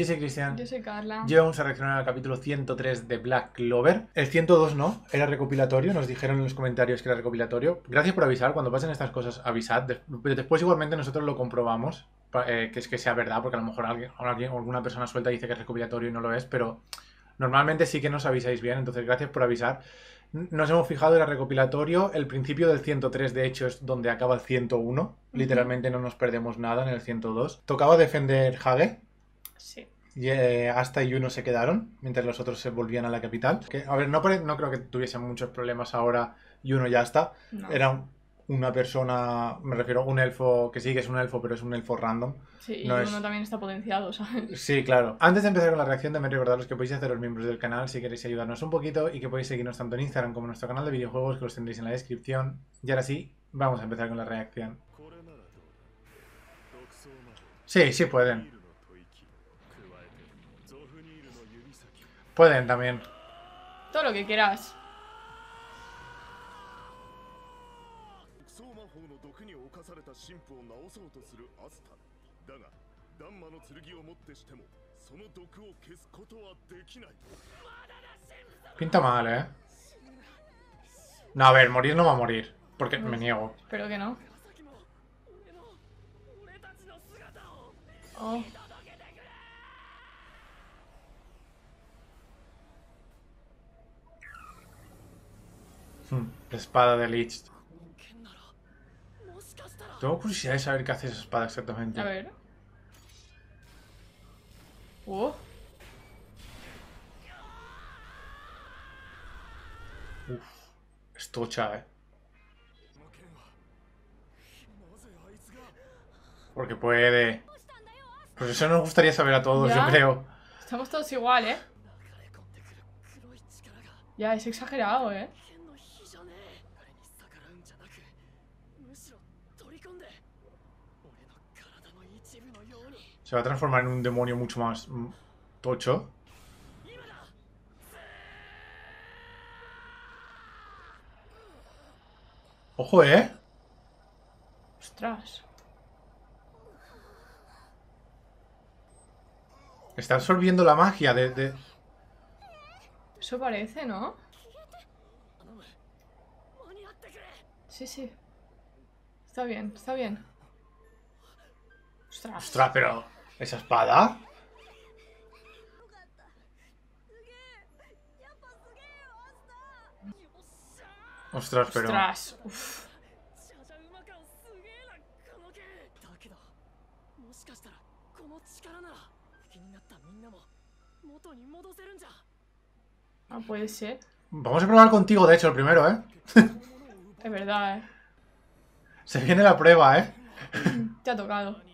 Yo soy Cristian. Yo soy Carla. Yo vamos a reaccionar al capítulo 103 de Black Clover. El 102 no, era recopilatorio. Nos dijeron en los comentarios que era recopilatorio. Gracias por avisar. Cuando pasen estas cosas, avisad. De- Después, igualmente, nosotros lo comprobamos. eh, que es que sea verdad, porque a lo mejor alguien, alguien- alguna persona suelta dice que es recopilatorio y no lo es, pero normalmente sí que nos avisáis bien. Entonces, gracias por avisar. Nos hemos fijado, era recopilatorio. El principio del 103, de hecho, es donde acaba el 101. Literalmente no nos perdemos nada en el 102. Tocaba defender Hage. Sí. Y eh, Asta y Yuno se quedaron, mientras los otros se volvían a la capital. Que, a ver, no, no creo que tuviesen muchos problemas ahora Yuno ya está. No. Era un- una persona, me refiero a un elfo, que sí que es un elfo, pero es un elfo random. Sí, y no uno es- también está potenciado, ¿sabes? Sí, claro. Antes de empezar con la reacción, también recordaros que podéis haceros miembros del canal si queréis ayudarnos un poquito y que podéis seguirnos tanto en Instagram como en nuestro canal de videojuegos, que los tendréis en la descripción. Y ahora sí, vamos a empezar con la reacción. Sí, sí pueden. Pueden también. Todo lo que quieras. Pinta mal, ¿eh? No, a ver, morir no va a morir. Porque me pues, niego. Pero que no. Oh. La espada de Lich. Tengo curiosidad de saber qué hace esa espada exactamente. A ver. Oh. Uf. Es tocha, eh. Porque puede. Pues eso nos gustaría saber a todos, yo creo. Estamos todos igual, ¿eh? Ya, es exagerado, ¿eh? Se va a transformar en un demonio mucho más mm, tocho. Ojo, ¿eh? Ostras. Está absorbiendo la magia de. Eso parece, ¿no? Sí, sí. Está bien, está bien. Ostras. Ostras, pero... ¿Esa espada? Ostras, pero... Ostras, uf. No puede ser. Vamos a probar contigo, de hecho, el primero, ¿eh? es verdad, ¿eh? Se viene la prueba, ¿eh? Te ha tocado.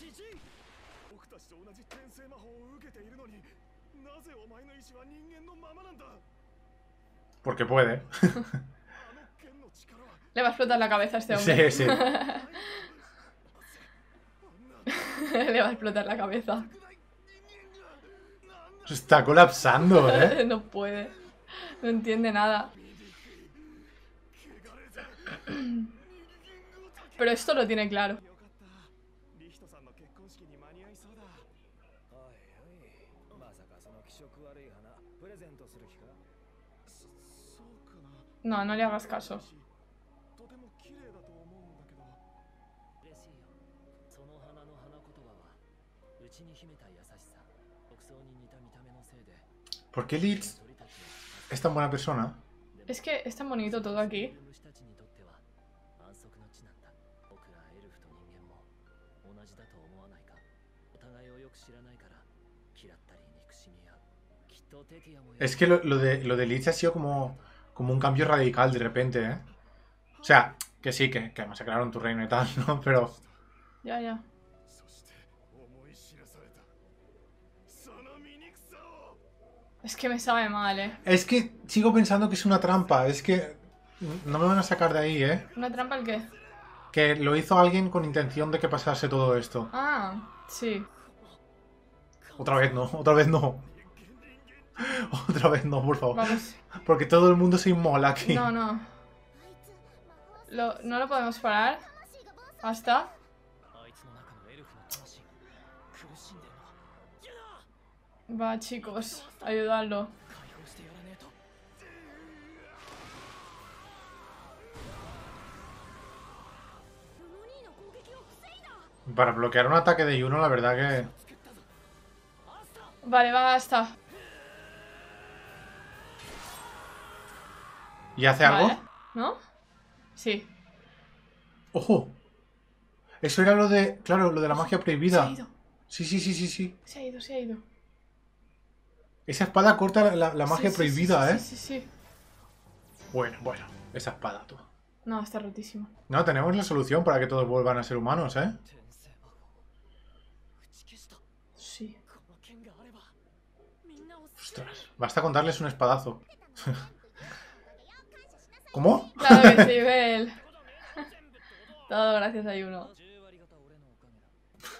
詩人僕たちと同じ転生魔法を受けているのになぜお前の意志は人間のままなんだ Porque puede. あの剣の力は Le va a explotar la cabeza a este hombre. Sí, sí. Le va a explotar la cabeza. Se está colapsando, ¿eh? no puede. No entiende nada. Pero esto lo tiene claro. No, no le hagas caso. ¿Por qué Leeds es tan buena persona? Es que es tan bonito todo aquí. Es que lo, de, lo de Leeds ha sido como, como un cambio radical de repente, ¿eh? O sea, que sí, que, que masacraron tu reino y tal, ¿no? Pero... Ya, ya. Es que me sabe mal, ¿eh? Es que sigo pensando que es una trampa, es que... No me van a sacar de ahí, ¿eh? ¿Una trampa el qué? Que lo hizo alguien con intención de que pasase todo esto. Ah, sí. Otra vez no, otra vez no. Otra vez no, por favor. Porque todo el mundo se inmola aquí. No, no. No lo podemos parar. Hasta. Va, chicos, ayudadlo. Para bloquear un ataque de Yuno, la verdad que... Vale, va, hasta. ¿Y hace algo? ¿No? Sí. ¡Ojo! Eso era lo de. Claro, lo de la magia prohibida. Se ha ido. Sí, sí, sí, sí, sí. Se ha ido, se ha ido. Esa espada corta la, magia prohibida, ¿eh? Sí, sí, sí. Bueno, bueno. Esa espada, tú. No, está rotísima. No, tenemos la solución para que todos vuelvan a ser humanos, ¿eh? Sí. Ostras, basta contarles un espadazo. ¿Cómo? Claro que sí, Bel. Todo gracias a Yuno.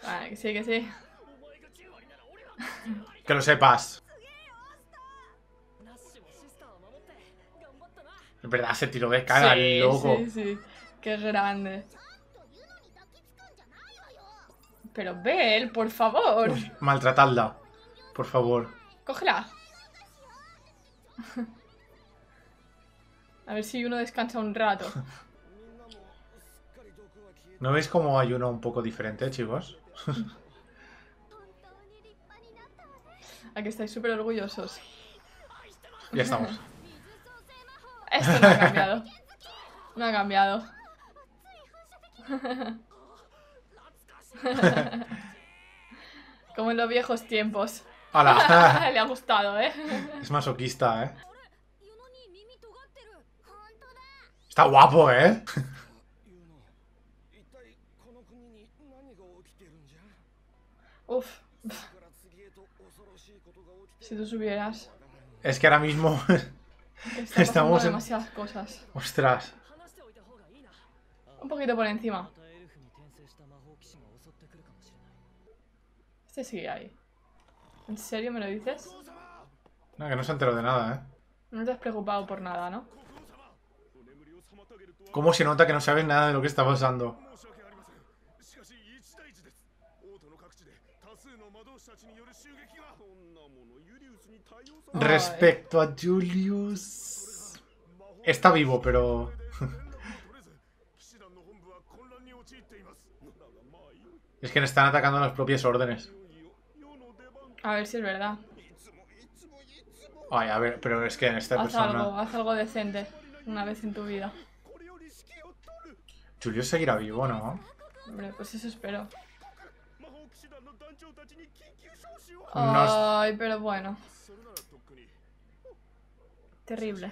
Vale, que sí, que sí. Que lo sepas. En verdad se tiró de cara, sí, loco. Sí, sí, Qué grande. Pero Bel, por favor. Maltratadla. Por favor. Cógela. A ver si uno descansa un rato. ¿No veis cómo hay uno un poco diferente, chicos? Aquí estáis súper orgullosos. Ya estamos. Esto no ha cambiado. No ha cambiado. Como en los viejos tiempos. ¡Hala! Le ha gustado, ¿eh? Es masoquista, ¿eh? Está guapo, ¿eh? Uf. Si tú subieras. Es que ahora mismo estamos en... demasiadas cosas. Ostras. Un poquito por encima. Este sigue ahí. ¿En serio me lo dices? No, que no se enteró de nada, ¿eh? No te has preocupado por nada, ¿no? ¿Cómo se nota que no sabes nada de lo que está pasando? Respecto a Julius... Está vivo, pero... es que le están atacando las propias órdenes. A ver si es verdad. Ay, a ver, pero es que en esta haz persona... Algo, haz algo decente una vez en tu vida. Julio seguirá vivo, ¿no? Hombre, pues eso espero. Nos... Ay, pero bueno. Terrible.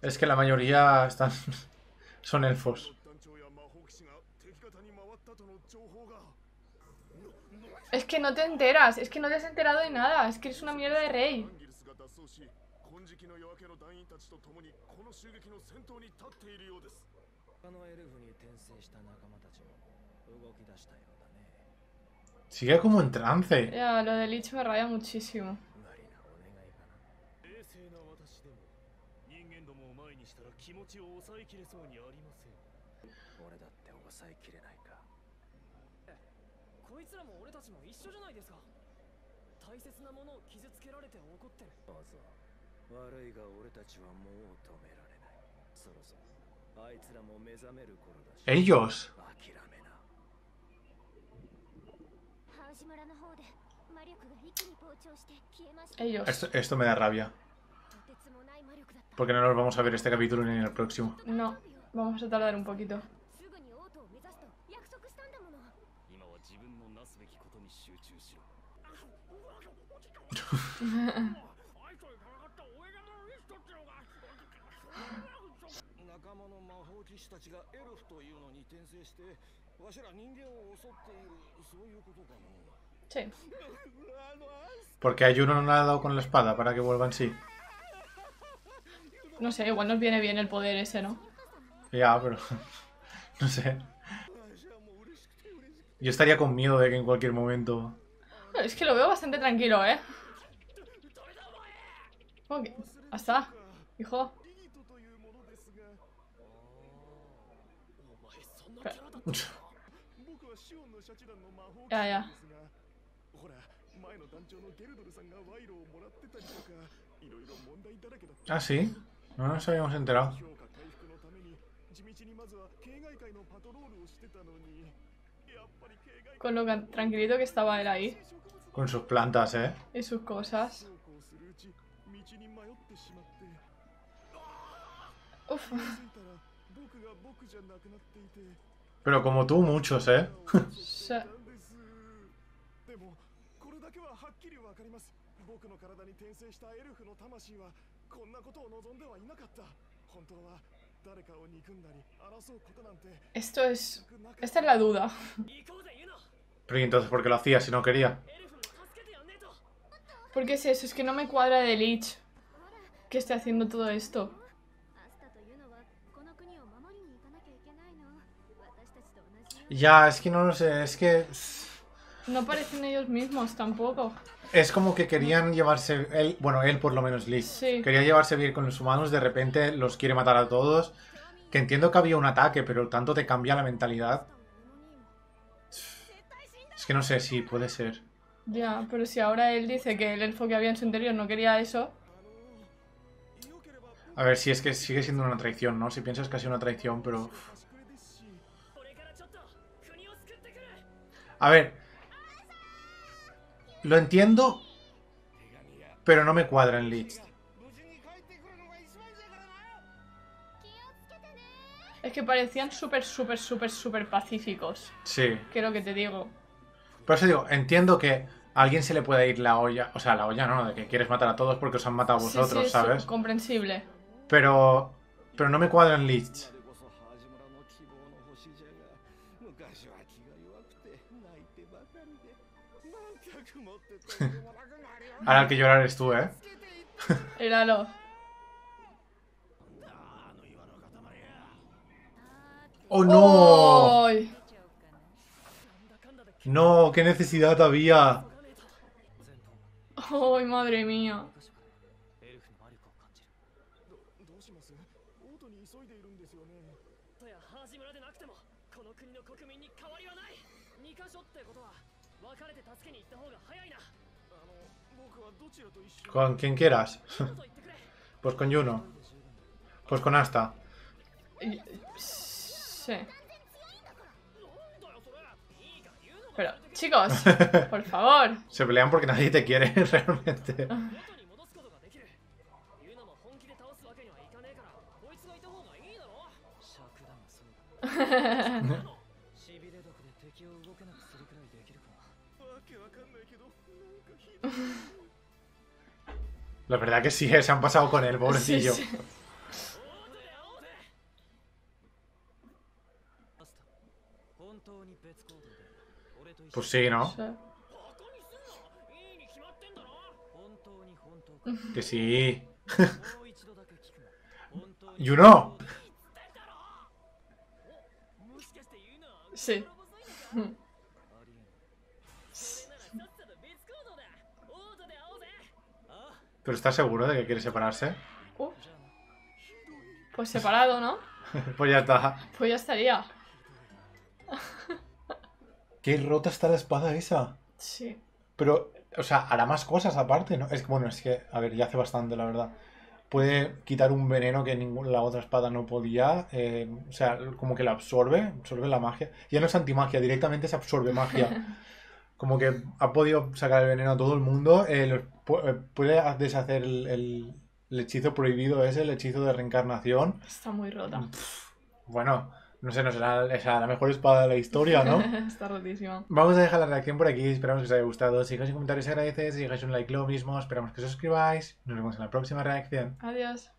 Es que la mayoría están... son elfos. Es que no te enteras, es que no te has enterado de nada, es que eres una mierda de rey. 他のエルフに転生した仲間たちも動き出したようだね。Sigue como en trance. Ya, lo de Lich me raya muchísimo. そうにありません。俺だって抑えきれないか。こいつらも俺たちも一緒じゃないですか。大切なものを傷つけられて怒ってる。そうそう。悪いが俺たちはもう止められない。そろそろ Ellos. Ellos. Esto, esto me da rabia. Porque no nos vamos a ver este capítulo ni en el próximo. No, vamos a tardar un poquito. 仲間の魔法騎士たちがエルフというのに転生してわしら人間を襲っているそういうことかの Sí. Porque a Juno no le ha dado con la espada para que vuelva en sí. No sé, igual nos viene bien el poder ese, ¿no? Ya, pero... no sé. Yo estaría con miedo de que en cualquier momento... Es que lo veo bastante tranquilo, ¿eh? ¿Cómo que? Hasta, hijo. Ya, ya. ほら前の団長のゲルドルさんが賄賂をもらってたりとかいろいろ問題だらけだった Ah, sí. No nos habíamos enterado. 評価回復のために地道にまずは境外界のパトロールをしてたのにやっぱり境外 Con lo que- tranquilito que estaba él ahí. Con sus plantas, ¿eh? Y sus cosas. そうこうするうち道に迷ってしまって Uf. Pero como tú, muchos, ¿eh? sí. Esto es... Esta es la duda. Pero entonces, ¿por qué lo hacía si no quería? Porque es eso, es que no me cuadra de Lich. Que esté haciendo todo esto. Ya, es que no lo sé, es que... No parecen ellos mismos tampoco. Es como que querían llevarse... Él, bueno, él por lo menos, Lee. Sí. Quería llevarse bien con los humanos, de repente los quiere matar a todos. Que entiendo que había un ataque, pero tanto te cambia la mentalidad. Es que no sé si puede ser. Ya, pero si ahora él dice que el elfo que había en su interior no quería eso. A ver, si es que sigue siendo una traición, ¿no? Si piensas que ha sido una traición, pero... A ver. Lo entiendo, pero no me cuadra en Lich. Es que parecían súper, súper, súper, súper pacíficos. Sí. Que es lo que te digo. Por eso digo, entiendo que a alguien se le puede ir la olla. O sea, la olla no, de que quieres matar a todos porque os han matado a Sí, vosotros, sí, es ¿sabes? comprensible. Pero. Pero no me cuadra en Ahora el que llorar es tú, ¿eh? Míralo. ¡Oh, no! No, qué necesidad había. ¡Ay, madre mía! Con quien quieras. pues con Juno. Pues con Asta. Sí. Pero, chicos, por favor. Se pelean porque nadie te quiere realmente. La verdad que sí, eh, se han pasado con el pobrecillo. Sí, sí. Pues sí, ¿no? Sí. Que sí. Yuno. Sí. ¿Pero está seguro de que quiere separarse? Uh. Pues separado, ¿no? pues ya está. Pues ya estaría. Qué rota está la espada esa. Sí. Pero, o sea, hará más cosas aparte, ¿no? Es que, bueno, es que, a ver, ya hace bastante, la verdad. Puede quitar un veneno que ninguna, la otra espada no podía. Eh, o sea, como que la absorbe, absorbe la magia. Ya no es antimagia, directamente se absorbe magia. Como que ha podido sacar el veneno a todo el mundo. eh, los eh, puede deshacer el, el- el hechizo prohibido ese, el hechizo de reencarnación. Está muy rota. Bueno, no sé, no será la mejor espada de la historia, ¿no? Está rotísima. Vamos a dejar la reacción por aquí. Esperamos que os haya gustado. Si dejáis un comentario, se agradece. Si dejáis un like, lo mismo. Esperamos que os suscribáis. Nos vemos en la próxima reacción. Adiós.